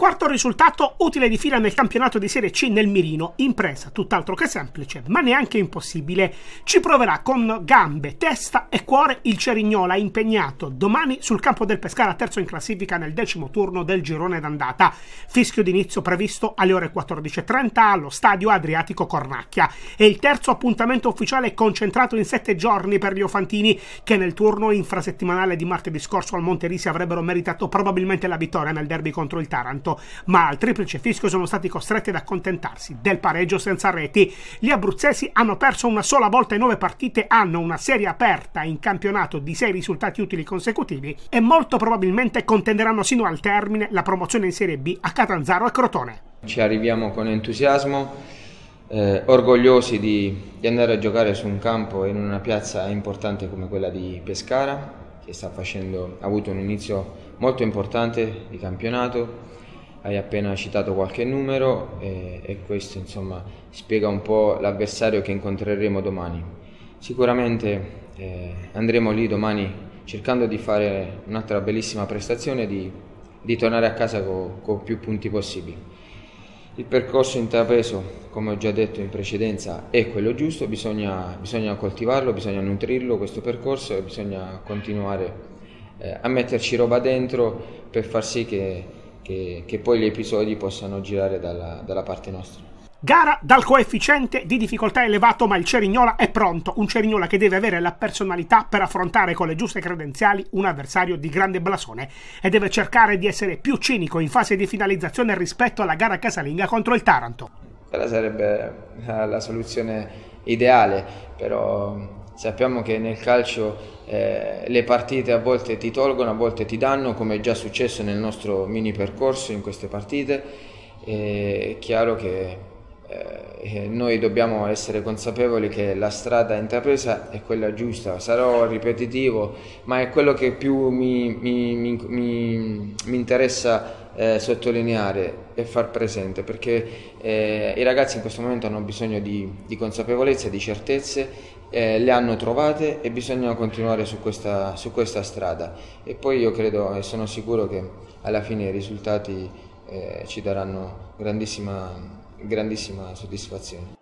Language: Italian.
Quarto risultato utile di fila nel campionato di Serie C nel mirino, impresa tutt'altro che semplice, ma neanche impossibile. Ci proverà con gambe, testa e cuore il Cerignola impegnato domani sul campo del Pescara terzo in classifica nel decimo turno del girone d'andata. Fischio d'inizio previsto alle ore 14.30 allo stadio Adriatico Cornacchia. È il terzo appuntamento ufficiale concentrato in sette giorni per gli Ofantini che nel turno infrasettimanale di martedì scorso al Monterisi avrebbero meritato probabilmente la vittoria nel derby contro il Taranto punto, ma al triplice fischio sono stati costretti ad accontentarsi del pareggio senza reti. Gli abruzzesi hanno perso una sola volta in nove partite, hanno una serie aperta in campionato di sei risultati utili consecutivi e molto probabilmente contenderanno sino al termine la promozione in Serie B a Catanzaro e Crotone. Ci arriviamo con entusiasmo. Eh, orgogliosi di, di, andare a giocare su un campo in una piazza importante come quella di Pescara, che facendo, ha avuto un inizio molto importante di campionato, hai appena citato qualche numero e, e questo insomma spiega un po' l'avversario che incontreremo domani. Sicuramente eh, andremo lì domani cercando di fare un'altra bellissima prestazione, di, di tornare a casa con, con più punti possibili. Il percorso intrapreso, come ho già detto in precedenza, è quello giusto, bisogna, bisogna coltivarlo, bisogna nutrirlo questo percorso e bisogna continuare eh, a metterci roba dentro per far sì che che, che poi gli episodi possano girare dalla, dalla parte nostra. Gara dal coefficiente di difficoltà elevato, ma il Cerignola è pronto. Un Cerignola che deve avere la personalità per affrontare con le giuste credenziali un avversario di grande blasone e deve cercare di essere più cinico in fase di finalizzazione rispetto alla gara casalinga contro il Taranto. Quella sarebbe la soluzione ideale, però Sappiamo che nel calcio eh, le partite a volte ti tolgono, a volte ti danno, come è già successo nel nostro mini percorso in queste partite. E è chiaro che eh, noi dobbiamo essere consapevoli che la strada intrapresa è quella giusta. Sarò ripetitivo, ma è quello che più mi, mi, mi, mi interessa eh, sottolineare e far presente, perché eh, i ragazzi in questo momento hanno bisogno di, di consapevolezza, di certezze eh, le hanno trovate e bisogna continuare su questa, su questa, strada e poi io credo e sono sicuro che alla fine i risultati eh, ci daranno grandissima, grandissima soddisfazione.